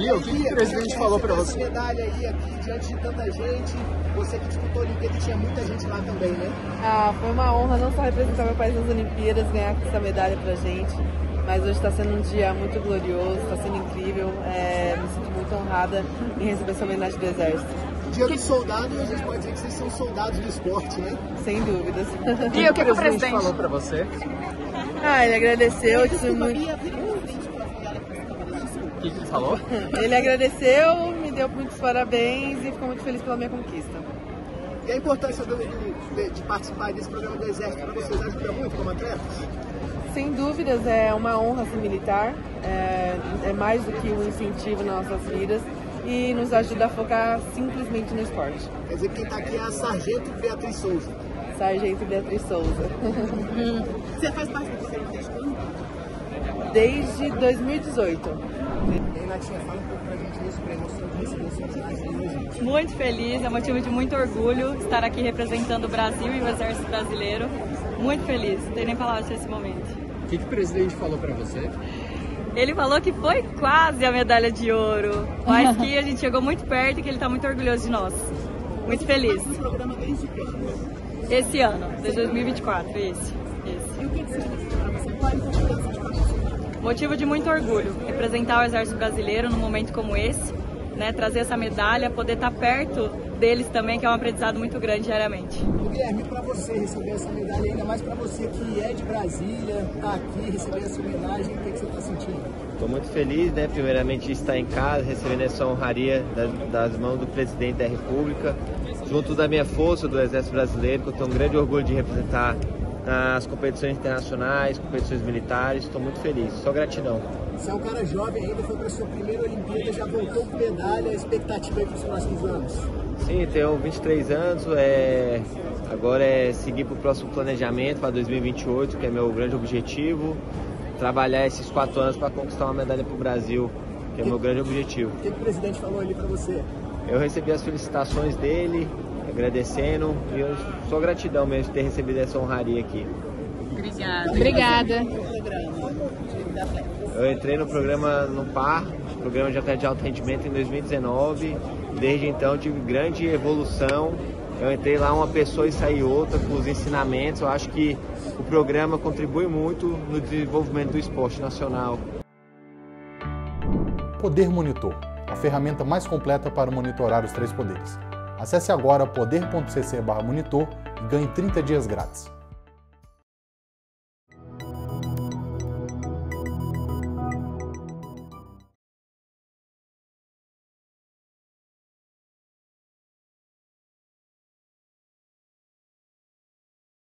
Bia, o que, que o presidente falou para você? medalha aí aqui diante de tanta gente, você que disputou a Olimpíada tinha muita gente lá também, né? Ah, foi uma honra não só representar meu país nas Olimpíadas, ganhar essa medalha pra gente, mas hoje está sendo um dia muito glorioso, está sendo incrível, é, me sinto muito honrada em receber essa homenagem do Exército. Dia do soldado, a gente pode dizer que vocês são soldados do esporte, né? Sem dúvidas. E o que, que o presidente falou para você? Ah, ele agradeceu, disse muito... O que, que ele falou? Ele agradeceu, me deu muitos parabéns e ficou muito feliz pela minha conquista. E a importância do, de, de, participar desse programa do Exército para vocês ajuda muito como atletas? Sem dúvidas, é uma honra ser militar, é, é mais do que um incentivo nas nossas vidas e nos ajuda a focar simplesmente no esporte. Quer dizer, quem está aqui é a Sargento Beatriz Souza. Sargento Beatriz Souza. Você faz parte do programa desde quando? Desde 2018. E aí, Natinha, fala um pouco pra gente desse prêmio, sua homenagem Muito feliz, é motivo de muito orgulho estar aqui representando o Brasil e o Exército Brasileiro. Muito feliz, não tenho nem palavras nesse momento. O que, que o presidente falou para você? Ele falou que foi quase a medalha de ouro, mas que a gente chegou muito perto e que ele está muito orgulhoso de nós. Muito feliz. Esse ano, de 2024, esse. esse. E o que significa para você? Motivo de muito orgulho, representar o Exército Brasileiro num momento como esse, né, trazer essa medalha, poder estar perto deles também, que é um aprendizado muito grande diariamente. Guilherme, para você receber essa medalha, ainda mais para você que é de Brasília, tá aqui, receber essa homenagem, o que, que você está sentindo? Estou muito feliz, né? Primeiramente de estar em casa, recebendo essa honraria das, das, mãos do presidente da República, junto da minha força do Exército Brasileiro, que eu tenho um grande orgulho de representar nas competições internacionais, competições militares. Estou muito feliz, só gratidão. Você é um cara jovem ainda, foi para a sua primeira Olimpíada, já voltou com medalha, expectativa aí para os próximos anos? Sim, tenho 23 anos, é... agora é seguir para o próximo planejamento para 2028, que é meu grande objetivo, trabalhar esses quatro anos para conquistar uma medalha para o Brasil, que é meu grande objetivo. O que, que o presidente falou ali para você? Eu recebi as felicitações dele, agradecendo, e eu sou gratidão mesmo de ter recebido essa honraria aqui. Obrigada. Obrigada. Eu entrei no programa no PAR, programa de atleta de alto rendimento em 2019. Desde então tive grande evolução. Eu entrei lá uma pessoa e saí outra com os ensinamentos. Eu acho que o programa contribui muito no desenvolvimento do esporte nacional. Poder Monitor, a ferramenta mais completa para monitorar os três poderes. Acesse agora poder.cc/monitor e ganhe 30 dias grátis.